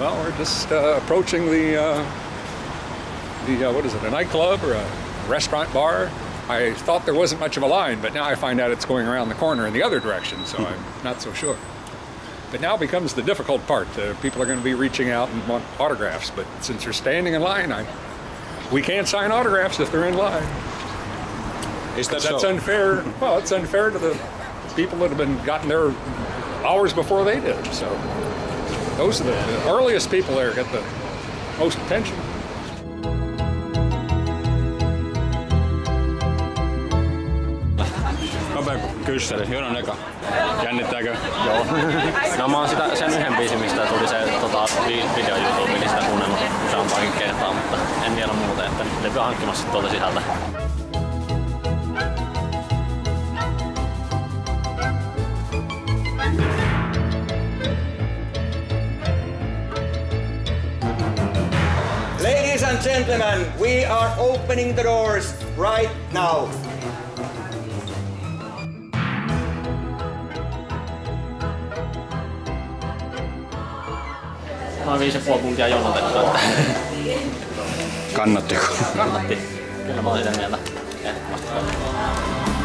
Well, we're just uh, approaching the uh, the uh, what is it? A nightclub or a restaurant bar? I thought there wasn't much of a line, but now I find out it's going around the corner in the other direction, so I'm not so sure. But now becomes the difficult part. Uh, people are going to be reaching out and want autographs, but since they're standing in line, I, we can't sign autographs if they're in line. Is that That's so? unfair. Well, it's unfair to the people that have been gotten there hours before they did. So those are the, the earliest people there get the most attention. Nopea kyssäri, Jonan eka. Jännittääkö? Joo. No mä oon sitä, sen yhden biisin, mistä tuli se tota, vi- video YouTube, niin sitä kuunnellut useampaankin kertaa, mutta en vielä muuta, että levy on hankkimassa tuolta sisältä. And gentlemen, we are opening the doors right now. Mä oon viisi ja puoli tuntia jonotettu, Kannattiko? kannatti. Kyllä mä oon sitä mieltä. Ehdottomasti kannatti.